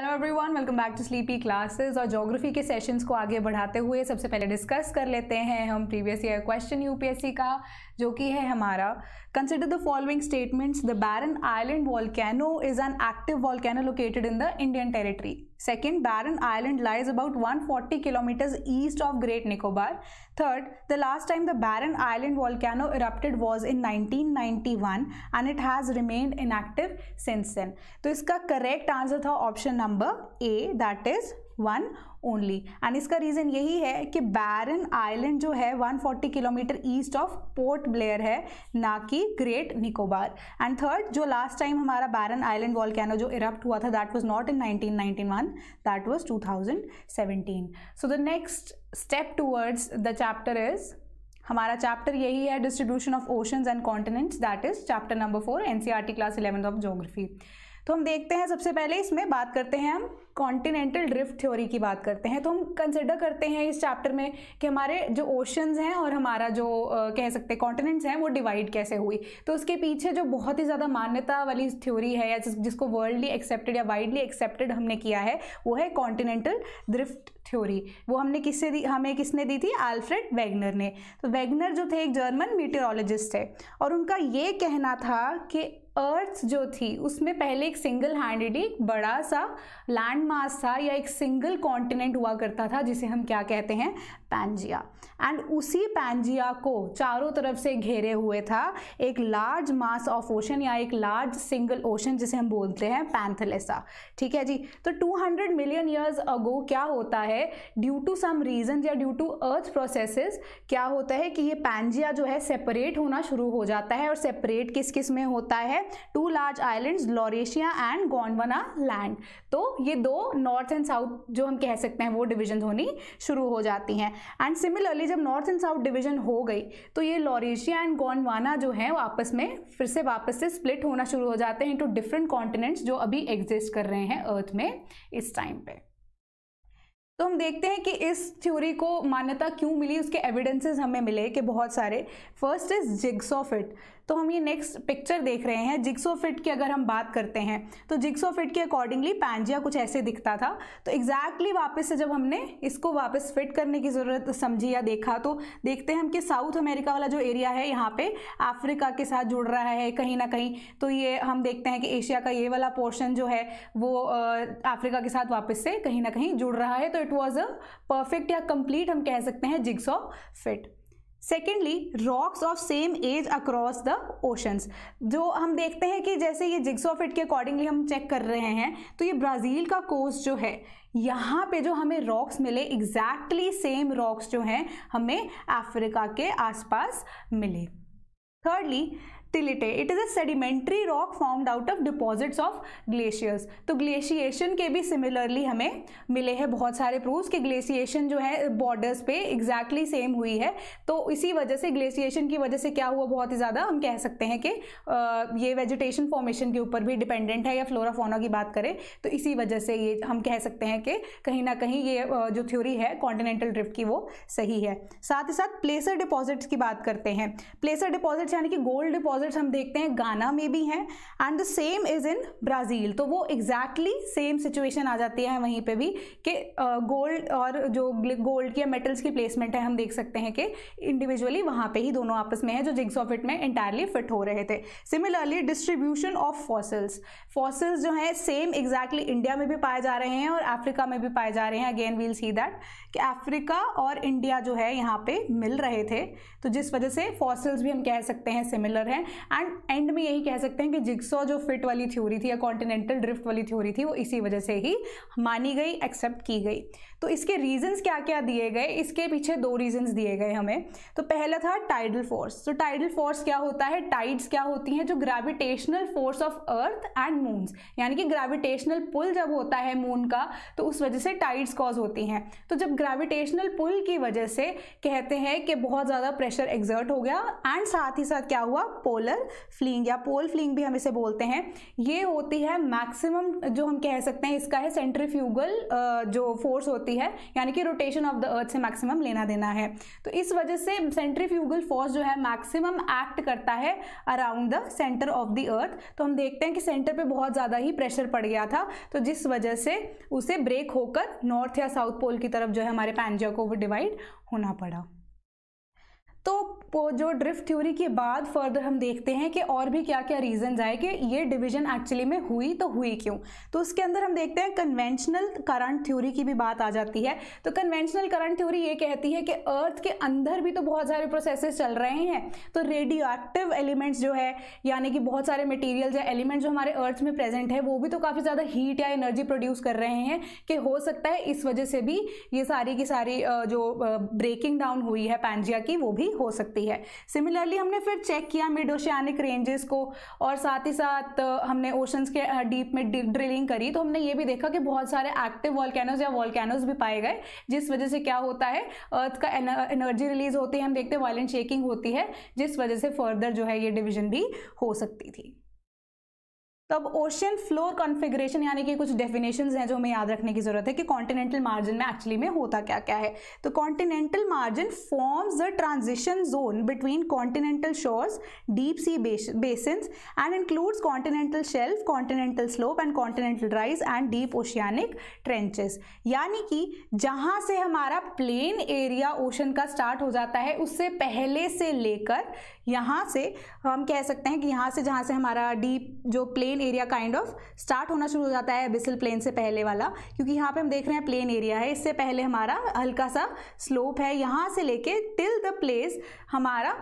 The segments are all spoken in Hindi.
Hello everyone welcome back to sleepy classes और ज्योग्राफी के सेशंस को आगे बढ़ाते हुए सबसे पहले डिस्कस कर लेते हैं हम प्रीवियस ईयर क्वेश्चन यूपीएससी का, जो कि है हमारा। consider the following statements the Barren Island volcano is an active volcano located in the Indian territory second Barren Island lies about 140 kilometres east of Great Nicobar third the last time the Barren Island volcano erupted was in 1991 and it has remained inactive since then तो इसका करेक्ट आंसर था option number A that is one only and इसका रीज़न यही है कि बैरन आइलैंड जो है 140 kilometre east of Port Blair है, ना कि ग्रेट निकोबार एंड थर्ड जो लास्ट टाइम हमारा बैरन आइलैंड वॉल्केनो जो इरप्ट हुआ था that was not in 1991 that was 2017 so the next step towards the chapter is हमारा चैप्टर यही है distribution of oceans and continents that is chapter number four NCERT class eleven of geography तो हम देखते हैं सबसे पहले इसमें बात करते हैं हम कॉन्टिनेंटल ड्रिफ्ट थ्योरी की बात करते हैं। तो हम कंसिडर करते हैं इस चैप्टर में कि हमारे जो ओशंस हैं और हमारा जो कह सकते हैं कॉन्टिनेंट्स हैं वो डिवाइड कैसे हुई? तो उसके पीछे जो बहुत ही ज़्यादा मान्यता वाली थ्योरी है या जिस, जिसको वर्ल्डली एक्सेप्टेड या वाइडली एक्सेप्टेड हमने किया है वो है कॉन्टिनेंटल ड्रिफ्ट थ्योरी वो हमने किससे दी हमें किसने दी थी? आल्फ्रेड वैगनर ने। तो वैगनर जो थे एक जर्मन मीटरोलॉजिस्ट थे और उनका ये कहना था कि अर्थ जो थी, उसमें पहले एक सिंगल हैंडेड एक बड़ा सा लैंड मास था या एक सिंगल कॉन्टिनेंट हुआ करता था, जिसे हम क्या कहते हैं? पैंजिया एंड उसी पैंजिया को चारों तरफ़ से घेरे हुए था एक लार्ज मास ऑफ़ ओशन या एक लार्ज सिंगल ओशन जिसे हम बोलते हैं पैंथलेसा ठीक है जी? तो 200 मिलियन ईयर्स अगो क्या होता है? ड्यू टू सम रीजन या ड्यू टू अर्थ प्रोसेसेस क्या होता है कि ये पैंजिया जो है सेपरेट होना शुरू हो जाता है और सेपरेट किस किसमें होता है? Two large islands Laurasia and Gondwana land तो ये दो नॉर्थ एंड साउथ जो हम कह सकते हैं वो डिविजन होनी शुरू हो जाती हैं। एंड सिमिलरली जब नॉर्थ एंड साउथ डिवीज़न हो गई तो ये लॉरेशिया एंड गोंडवाना जो है वो आपस में फिर से वापस से स्प्लिट होना शुरू हो जाते हैं इंटू डिफरेंट कॉन्टिनेंट्स जो अभी एग्जिस्ट कर रहे हैं अर्थ में इस टाइम पे। तो हम देखते हैं कि इस थ्योरी को मान्यता क्यों मिली, उसके एविडेंसेस हमें मिले कि बहुत सारे। फ़र्स्ट इज़ जिग्सोफिट तो हम ये नेक्स्ट पिक्चर देख रहे हैं जिक्सोफिट की अगर हम बात करते हैं तो जिक्सोफिट के अकॉर्डिंगली पैंजिया कुछ ऐसे दिखता था। तो एग्जैक्टली exactly वापस से जब हमने इसको वापस फिट करने की ज़रूरत समझी या देखा तो देखते हैं हम कि साउथ अमेरिका वाला जो एरिया है, यहाँ पे अफ्रीका के साथ जुड़ रहा है कहीं ना कहीं। तो ये हम देखते हैं कि एशिया का ये वाला पोर्शन जो है, वो अफ्रीका के साथ वापस से कहीं ना कहीं जुड़ रहा है। तो इट वॉज़ अ परफेक्ट या कंप्लीट हम कह सकते हैं jigsaw fit secondly rocks of same age across the oceans जो हम देखते हैं कि जैसे ये जिग्सोफिट के अकॉर्डिंगली हम चेक कर रहे हैं तो ये ब्राज़ील का कोस्ट जो है, यहाँ पे जो हमें रॉक्स मिले एग्जैक्टली सेम रॉक्स जो हैं, हमें अफ्रीका के आसपास मिले। Thirdly tillite it is a sedimentary rock formed out of deposits of glaciers तो ग्लेशिएशन के भी सिमिलरली हमें मिले हैं बहुत सारे प्रूफ्स कि ग्लेशिएशन जो है बॉर्डर्स पे एग्जैक्टली exactly सेम हुई है। तो इसी वजह से ग्लेशिएशन की वजह से क्या हुआ? बहुत ही ज़्यादा हम कह सकते हैं कि ये वेजिटेशन फॉर्मेशन के ऊपर भी डिपेंडेंट है या फ्लोरा फोना की बात करें तो इसी वजह से ये हम कह सकते हैं कि कहीं ना कहीं ये जो थ्योरी है कॉन्टिनेंटल ड्रिफ्ट की वो सही है। साथ ही साथ प्लेसर डिपॉजिट्स की बात करते हैं। प्लेसर डिपॉजिट्स यानी कि गोल्ड डिपॉजिट डिपॉजिट्स हम देखते हैं गाना में भी हैं and the same is in Brazil तो वो एग्जैक्टली सेम सिचुएशन आ जाती है वहीं पे भी कि गोल्ड और जो गोल्ड की या मेटल्स की प्लेसमेंट है, हम देख सकते हैं कि इंडिविजुअली वहाँ पे ही दोनों आपस में है जो जिग्स ऑफ़ इट में इंटायरली फिट हो रहे थे. Similarly distribution of fossils fossils जो हैं सेम एग्जैक्टली इंडिया में भी पाए जा रहे हैं और अफ्रीका में भी पाए जा रहे हैं. अगेन वील सी दैट कि अफ्रीका और इंडिया जो है, यहाँ पे मिल रहे थे. तो जिस वजह से फॉसल्स भी हम कह सकते हैं सिमिलर हैं. एंड एंड में यही कह सकते हैं कि जिक्सो जो फिट वाली थ्योरी थी या कॉन्टिनेंटल ड्रिफ्ट वाली थ्योरी थी, वो इसी वजह से ही मानी गई एक्सेप्ट की गई। तो इसके रीजंस क्या क्या दिए गए? इसके पीछे दो रीजंस दिए गए हमें। तो पहला था टाइडल फोर्स तो टाइडल फोर्स क्या होता है? टाइड्स क्या होती हैं? जो gravitational force of earth and moons यानी कि ग्रेविटेशनल पुल जब होता है मून का तो उस वजह से टाइड्स कॉज होती हैं। तो जब ग्रेविटेशनल पुल की वजह से कहते हैं कि बहुत ज़्यादा प्रेशर एग्जर्ट हो गया एंड साथ ही साथ क्या हुआ? पोल पोलर फ्लिंग या पोल फ्लिंग भी हम इसे बोलते हैं। ये होती है मैक्सिमम जो हम कह सकते हैं, इसका है सेंट्रीफ्यूगल जो फोर्स होती है, यानी कि रोटेशन ऑफ़ द अर्थ से मैक्सिमम लेना देना है। तो इस वजह से सेंट्रीफ्यूगल फोर्स जो है मैक्सिमम एक्ट करता है around the centre of the earth तो हम देखते हैं कि सेंटर पे बहुत ज़्यादा ही प्रेशर पड़ गया था तो जिस वजह से उसे ब्रेक होकर नॉर्थ या साउथ पोल की तरफ़ जो है हमारे पैंजिया को वो डिवाइड होना पड़ा। तो जो ड्रिफ्ट थ्योरी के बाद फर्दर हम देखते हैं कि और भी क्या क्या रीजन आए कि ये डिवीज़न एक्चुअली में हुई तो हुई क्यों? तो उसके अंदर हम देखते हैं कन्वेंशनल करंट थ्योरी की भी बात आ जाती है। तो कन्वेंशनल करंट थ्योरी ये कहती है कि अर्थ के अंदर भी तो बहुत सारे प्रोसेसेस चल रहे हैं। तो रेडियो एक्टिव एलिमेंट्स जो है, यानी कि बहुत सारे मटीरियल या एलिमेंट जो हमारे अर्थ में प्रेजेंट है, वो भी तो काफ़ी ज़्यादा हीट या एनर्जी प्रोड्यूस कर रहे हैं कि हो सकता है इस वजह से भी ये सारी की सारी जो ब्रेकिंग डाउन हुई है पैंजिया की, वो भी हो सकती है। सिमिलरली हमने फिर चेक किया मिड ओशियानिक रेंजेस को और साथ ही साथ हमने ओशंस के डीप में ड्रिलिंग करी। तो हमने ये भी देखा कि बहुत सारे एक्टिव वॉलकैनोज या वॉलकैनोज भी पाए गए, जिस वजह से क्या होता है अर्थ का एनर्जी रिलीज़ होती है, हम देखते हैं वायलेंट शेकिंग होती है, जिस वजह से फर्दर जो है ये डिविजन भी हो सकती थी। तो अब ओशियन फ्लोर कॉन्फ़िगरेशन यानी कि कुछ डेफिनेशन हैं जो हमें याद रखने की ज़रूरत है कि कॉन्टिनेंटल मार्जिन में एक्चुअली में होता क्या क्या है। तो continental margin forms the transition zone between continental shores deep sea basin and includes continental shelf continental slope and continental rise and deep oceanic trenches यानी कि जहाँ से हमारा प्लेन एरिया ओशन का स्टार्ट हो जाता है, उससे पहले से लेकर यहाँ से हम कह सकते हैं कि यहाँ से जहाँ से हमारा डीप जो plain area kind of start होना शुरू हो जाता है बिसल प्लेन से पहले वाला, क्योंकि यहाँ पे हम देख रहे हैं प्लेन एरिया है, इससे पहले हमारा हल्का सा स्लोप है। यहाँ से लेके टिल द प्लेस हमारा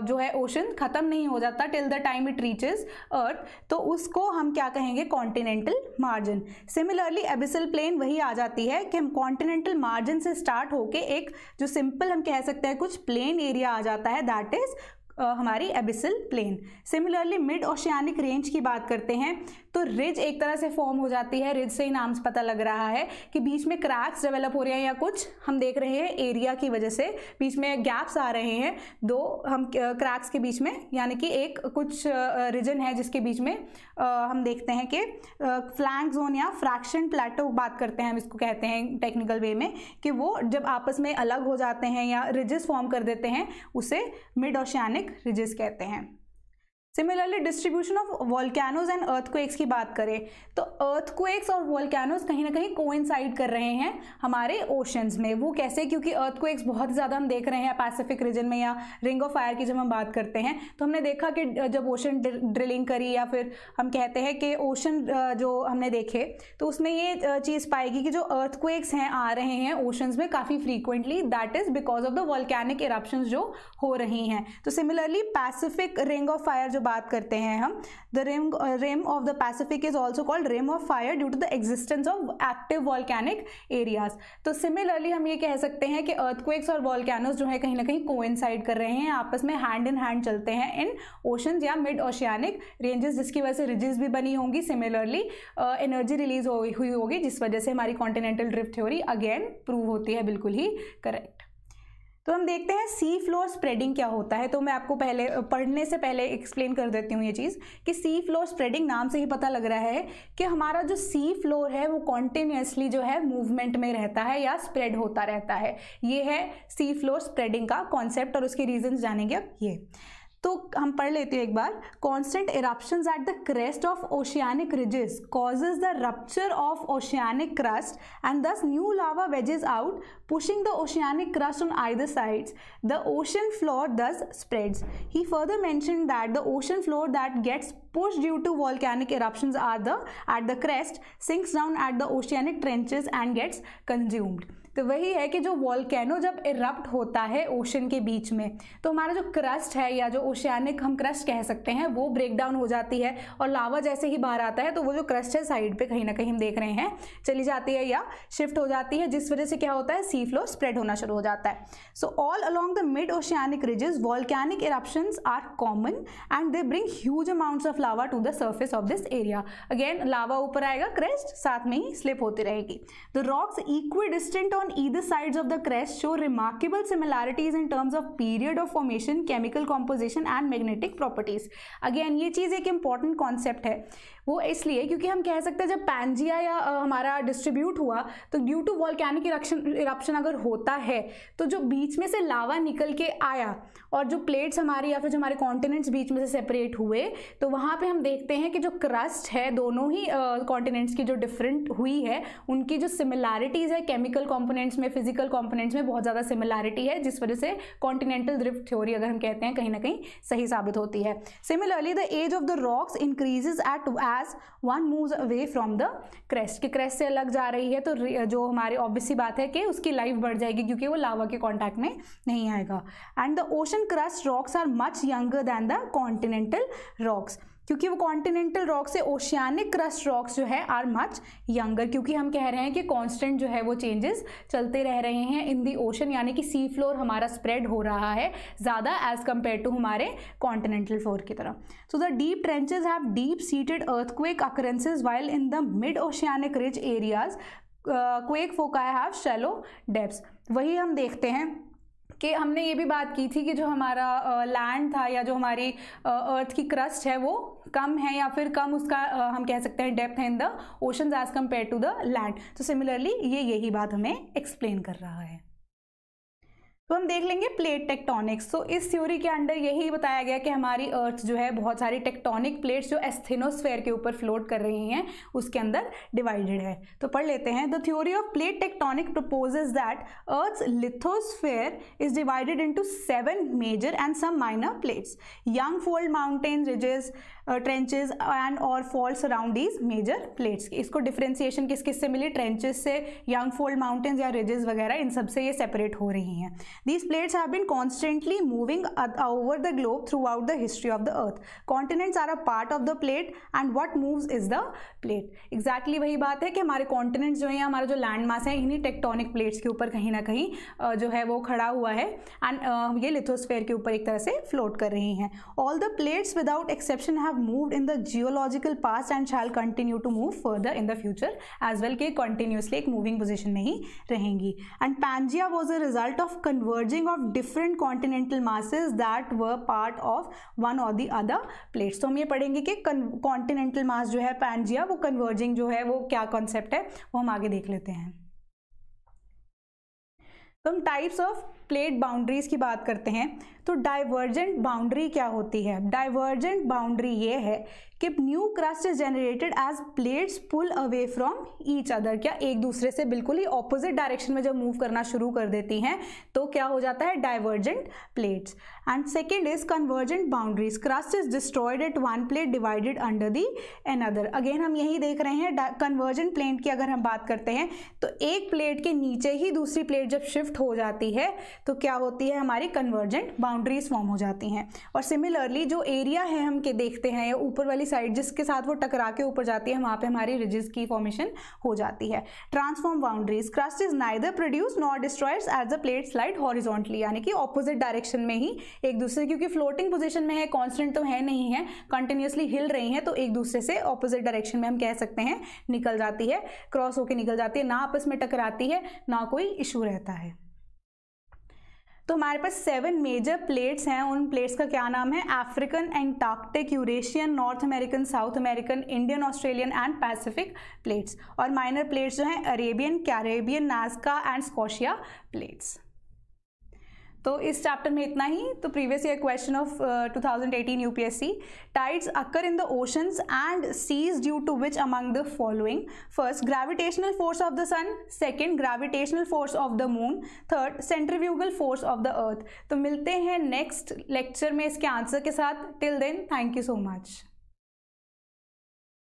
जो है ओशन ख़त्म नहीं हो जाता till the time it reaches earth तो उसको हम क्या कहेंगे? Continental margin similarly abyssal plain वही आ जाती है कि हम कॉन्टिनेंटल मार्जिन से स्टार्ट होके एक जो सिंपल हम कह सकते हैं कुछ प्लेन एरिया आ जाता है दैट इज़ हमारी abyssal plain similarly mid oceanic range की बात करते हैं तो रिज एक तरह से फॉर्म हो जाती है. रिज से ही नाम से पता लग रहा है कि बीच में क्रैक्स डेवलप हो रहे हैं या कुछ. हम देख रहे हैं एरिया की वजह से बीच में गैप्स आ रहे हैं. दो, हम क्रैक्स के बीच में, यानी कि एक कुछ रीजन है जिसके बीच में हम देखते हैं कि फ्लैंक जोन या फ्रैक्शन प्लेटो बात करते हैं हम इसको कहते हैं टेक्निकल वे में, कि वो जब आपस में अलग हो जाते हैं या रिजेस फॉर्म कर देते हैं, उसे मिड ओशियानिक रिजेस कहते हैं। Similarly distribution of volcanoes and earthquakes की बात करें तो अर्थक्वेक्स और वॉल्केनोज कहीं ना कहीं कोइंसाइड कर रहे हैं हमारे ओशंस में। वो कैसे? क्योंकि अर्थक्वेक्स बहुत ज़्यादा हम देख रहे हैं पैसिफिक रीजन में या रिंग ऑफ़ फायर की जब हम बात करते हैं तो हमने देखा कि जब ओशन ड्रिलिंग करी या फिर हम कहते हैं कि ओशन जो हमने देखे तो उसमें ये चीज़ पाएगी कि जो अर्थक्वेक्स हैं, आ रहे हैं ओशंस में काफ़ी frequently that is because of the volcanic eruption जो हो रही हैं। तो similarly Pacific ring of fire जो बात करते हैं हम the rim rim of the Pacific is also called rim of fire due to the existence of active volcanic areas तो सिमिलरली हम ये कह सकते हैं कि अर्थक्वेक्स और वॉल्कैनोज जो है कहीं ना कहीं कोइंसाइड कर रहे हैं, आपस में हैंड इन हैंड चलते हैं इन ओशन या मिड ओशियानिक रेंजेस जिसकी वजह से रिजेस भी बनी होंगी। सिमिलरली एनर्जी रिलीज़ हुई होगी, जिस वजह से हमारी continental drift theory again prove होती है, बिल्कुल ही करेक्ट तो हम देखते हैं सी फ्लोर स्प्रेडिंग क्या होता है। तो मैं आपको पहले, पढ़ने से पहले एक्सप्लेन कर देती हूँ ये चीज़ कि सी फ्लोर स्प्रेडिंग नाम से ही पता लग रहा है कि हमारा जो सी फ्लोर है वो कॉन्टिन्यूसली जो है मूवमेंट में रहता है या स्प्रेड होता रहता है। ये है सी फ्लोर स्प्रेडिंग का कॉन्सेप्ट और उसके रीजन जानेंगे अब ये। तो हम पढ़ लेते हैं एक बार. Constant eruption at the crest of oceanic ridges causes the rupture of oceanic crust and thus new lava wedges out pushing the oceanic crust on I the side the ocean floor thus spreads he further mention that the ocean floor that gets push due to volcanic eruption are the at the crest sinks down at the oceanic trenches and gets consumed तो वही है कि जो वॉल्केनो जब इरप्ट होता है ओशन के बीच में तो हमारा जो क्रस्ट है या जो ओशियानिक हम क्रस्ट कह सकते हैं, वो ब्रेक डाउन हो जाती है और लावा जैसे ही बाहर आता है तो वो जो क्रस्ट है साइड पे कहीं ना कहीं हम देख रहे हैं, चली जाती है या शिफ्ट हो जाती है, जिस वजह से क्या होता है सी फ्लो स्प्रेड होना शुरू हो जाता है। So all along the mid oceanic ridges volcanic eruption are common and they bring huge amounts of lava to the surface of this area again lava ऊपर आएगा क्रेस्ट साथ में ही स्लिप होती रहेगी। The rocks equidistant on on either sides of the crest show remarkable similarities in terms of period of formation, chemical composition and magnetic properties. Again, ये चीज़ एक important concept है वो इसलिए क्योंकि हम कह सकते हैं जब पैंजिया या हमारा डिस्ट्रीब्यूट हुआ तो due to volcanic eruption eruption अगर होता है तो जो बीच में से लावा निकल के आया, और जो प्लेट्स हमारी या फिर जो हमारे कॉन्टिनेंट्स बीच में से सेपरेट हुए तो वहाँ पे हम देखते हैं कि जो क्रस्ट है, दोनों ही कॉन्टिनेंट्स की जो डिफरेंट हुई है, उनकी जो सिमिलैरिटीज़ है केमिकल कॉम्पोनेंट्स में फ़िज़िकल कॉम्पोनेंट्स में बहुत ज़्यादा सिमिलैरिटी है, जिस वजह से कॉन्टिनेंटल ड्रिफ्ट थ्योरी अगर हम कहते हैं, कहीं ना कहीं सही साबित होती है। Similarly the age of the rocks increases at as one move away from the crest कि क्रेस्ट से अलग जा रही है तो जो हमारी ऑब्वियस बात है कि उसकी लाइफ बढ़ जाएगी क्योंकि वो लावा के कॉन्टैक्ट में नहीं आएगा. And the ocean crust rocks are much younger than the continental rocks क्योंकि वो कॉन्टिनेंटल रॉक से ओशियानिक क्रस्ट रॉक्स जो है आर मच यंगर क्योंकि हम कह रहे हैं कि कांस्टेंट जो है वो चेंजेस चलते रह रहे हैं इन दी ओशन यानी कि सी फ्लोर हमारा स्प्रेड हो रहा है ज़्यादा एज कंपेयर टू हमारे कॉन्टिनेंटल फ्लोर की तरह। So the deep trenches have deep seated earthquake occurrences while in the mid oceanic ridge areas quake foci have shallow depths वही हम देखते हैं कि हमने ये भी बात की थी कि जो हमारा लैंड था या जो हमारी अर्थ की क्रस्ट है वो कम है या फिर कम उसका हम कह सकते हैं डेप्थ है in the oceans as compare to the land तो सिमिलरली ये यही बात हमें एक्सप्लेन कर रहा है। तो हम देख लेंगे प्लेट टेक्टोनिक्स तो इस थ्योरी के अंडर यही बताया गया कि हमारी अर्थ जो है, बहुत सारी टेक्टोनिक प्लेट्स जो एस्थेनोस्फेयर के ऊपर फ्लोट कर रही हैं, उसके अंदर डिवाइडेड है. तो पढ़ लेते हैं. The theory of plate tectonic proposes that earth lithosphere is divided into seven major and some minor plates young fold mountain ridges trenches and और faults around these major plates इसको डिफ्रेंसिएशन किस किस से मिली? ट्रेंचेस से यंग फोल्ड माउंटेन्स या रिजेस वगैरह, इन सबसे ये सेपरेट हो रही हैं. These plates have been constantly moving over the globe throughout the history of the earth continents are a part of the plate and what moves is the plate exactly वही बात है कि हमारे कॉन्टिनेंट्स जो है, हमारा जो लैंड मास है, इन्हीं टेक्टोनिक प्लेट्स के ऊपर कहीं ना कहीं जो है वो खड़ा हुआ है एंड ये लिथोस्फेयर के ऊपर एक तरह से फ्लोट कर रही हैं. All the plates without exception have moved in the geological past and shall continue to move further in the future as well, के continuously एक moving position में ही रहेंगी. And and Pangea was a result of converging of different continental masses that were part of one or the other plates तो हम ये पढ़ेंगे कि continental mass जो है Pangea वो converging जो है वो क्या concept है वो हम आगे देख लेते हैं तो हम टाइप्स ऑफ़ प्लेट बाउंड्रीज की बात करते हैं तो डाइवर्जेंट बाउंड्री क्या होती है? डाइवर्जेंट बाउंड्री ये है कि new crust is generated as plates pull away from each other क्या एक दूसरे से बिल्कुल ही ऑपोजिट डायरेक्शन में जब मूव करना शुरू कर देती हैं तो क्या हो जाता है? Divergent plates and second is convergent boundaries crust is destroyed at one plate divided under the another again हम यही देख रहे हैं कन्वर्जेंट प्लेट की अगर हम बात करते हैं तो एक प्लेट के नीचे ही दूसरी प्लेट जब शिफ्ट हो जाती है तो क्या होती है हमारी कन्वर्जेंट बाउंड्रीज फॉर्म हो जाती हैं। और सिमिलरली जो एरिया है हम के देखते हैं ऊपर वाली साइड जिसके साथ वो टकरा के ऊपर जाती है, वहाँ पे हमारी रिजिज की फॉर्मेशन हो जाती है। Transform boundaries crust is neither produce not destroyed as the plate slide horizontally यानी कि ऑपोजिट डायरेक्शन में ही एक दूसरे, क्योंकि फ्लोटिंग पोजिशन में है कॉन्स्टेंट तो है नहीं है कंटिन्यूसली हिल रही हैं तो एक दूसरे से ऑपोजिट डायरेक्शन में हम कह सकते हैं, निकल जाती है क्रॉस होकर निकल जाती है, ना आपस में टकराती है, ना कोई इशू रहता है। तो हमारे पास सेवन मेजर प्लेट्स हैं। उन प्लेट्स का क्या नाम है? African Antarctic Eurasian North American South American Indian Australian and Pacific plates और माइनर प्लेट्स जो हैं Arabian Caribbean Nazca and Scotia plates तो इस चैप्टर में इतना ही। तो previous year question of 2018 UPSC tides occur in the oceans and seas due to which among the following first gravitational force of the sun second gravitational force of the moon third centrifugal force of the earth तो मिलते हैं नेक्स्ट लेक्चर में इसके आंसर के साथ। Till then thank you so much